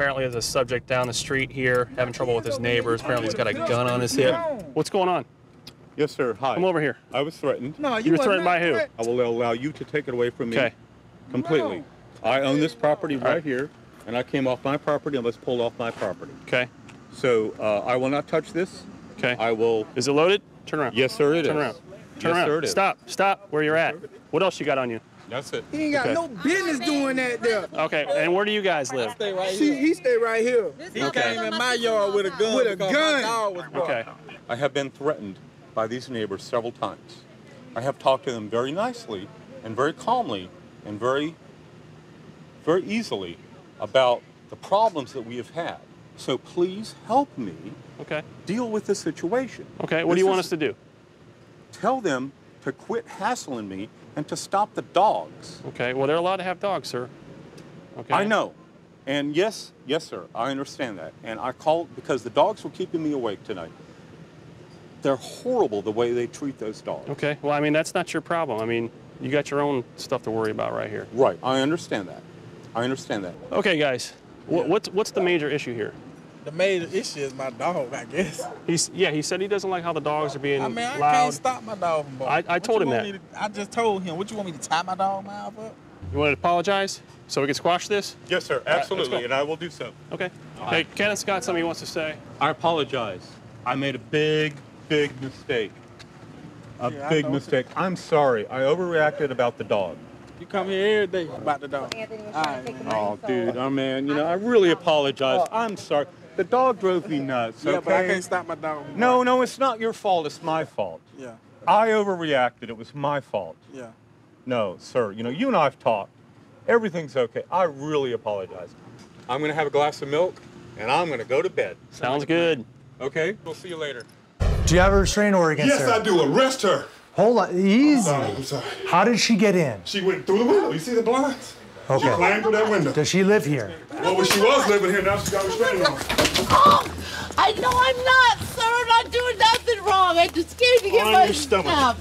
apparently there's a subject down the street here having trouble with his neighbors. Apparently he's got a gun on his hip. What's going on? Yes, sir. Hi. Come over here. I was threatened. No, you, You were was threatened by who? threat- I will allow you to take it away from me Okay. completely. I own this property right, right. here, and I came off my property and was pulled off my property. Okay. So uh, I will not touch this. Okay. I will. Is it loaded? Turn around. Yes, sir. It is. Turn around. Turn yes, around. sir. It is. Stop. Stop where you're at. What else you got on you? That's it. He ain't got Okay. no business doing that there. Okay. And where do you guys live? Stay right See, here. he stay right here. He Okay. came in my yard with a gun With a gun. my dog was barking. Okay. I have been threatened by these neighbors several times. I have talked to them very nicely and very calmly and very, very easily about the problems that we have had. So please help me Okay. deal with the situation. Okay. What do you want is- us to do? Tell them to quit hassling me and to stop the dogs. Okay. Well, they're allowed to have dogs, sir. Okay. I know. And yes, yes, sir, I understand that. And I called because the dogs were keeping me awake tonight. They're horrible the way they treat those dogs. Okay. Well, I mean, that's not your problem. I mean, you got your own stuff to worry about right here. Right, I understand that. I understand that. Okay, guys. What, what's what's the major issue here? The major issue is my dog, I guess. He's yeah. He said he doesn't like how the dogs are being I mean, I loud. can't stop my dog from barking. I- I told him that. to- I just told him. What you want me to tie my dog mouth up? You want to apologize so we can squash this? Yes, sir, absolutely, go. and I will do so. Okay. Hey, Kenneth's got something he wants to say. I apologize. I made a big, big mistake. A Yeah, big know. mistake. I'm sorry. I overreacted about the dog. You come here every day about the dog. Anthony was trying right, to take the man. Oh, so- dude, oh man, you know, I really apologize. I'm sorry. The dog drove me nuts. Yeah, but I can't stop my dog. No, no, it's not your fault. It's my fault. barking. I overreacted. It was my fault. Yeah, yeah. No, sir. You know, you and I have talked. Everything's okay. I really apologize. I'm going to have a glass of milk and I'm going to go to bed. Sounds good. Okay? We'll see you later. Do you have a restraining order against Yes, her? Yes, I do. Arrest her. Hold on, easy. Sorry, I'm sorry. How did she get in? She went through the window. You see the blinds? She Okay. climbed through that window. Does she live here? Well, when she was living here, now she got restraining order. Oh, I know I'm not, sir. I'm not doing nothing wrong. I just came to get On my your stomach. stuff.